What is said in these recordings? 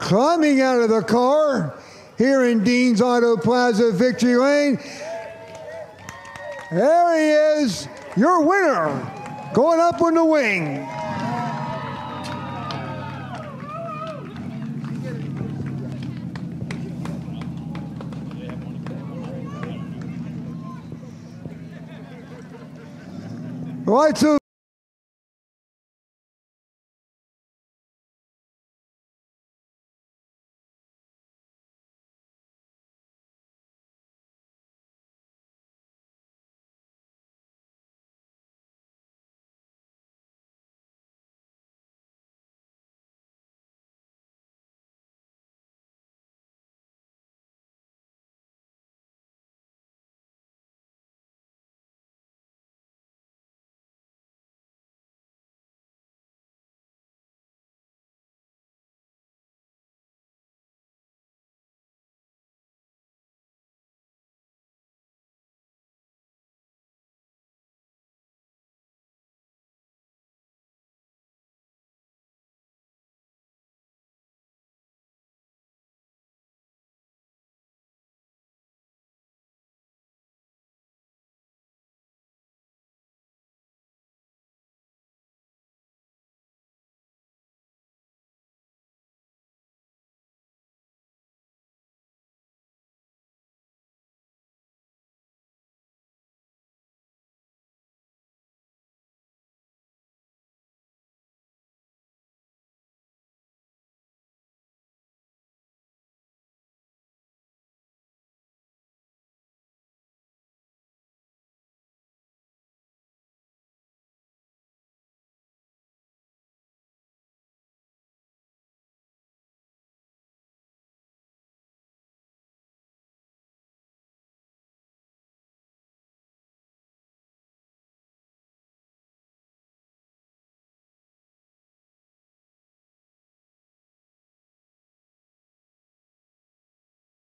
climbing out of the car here in Dean's Auto Plaza Victory Lane. There he is, your winner, going up on the wing. Right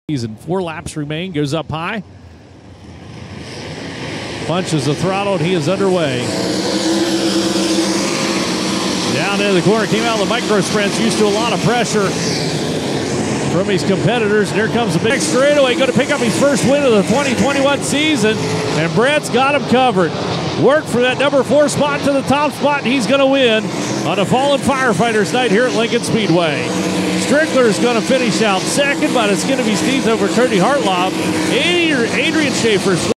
and four laps remain. Goes up high. Punches the throttle, and he is underway. Down into the corner, came out of the micro sprints, used to a lot of pressure from his competitors. And here comes the big straightaway, going to pick up his first win of the 2021 season. And Brett's got him covered. Work for that number four spot to the top spot, and he's going to win on a Fallen Firefighters night here at Lincoln Speedway. Strickler is going to finish out second, but it's going to be Steve over Cody Hartloff. Adrian Schaefer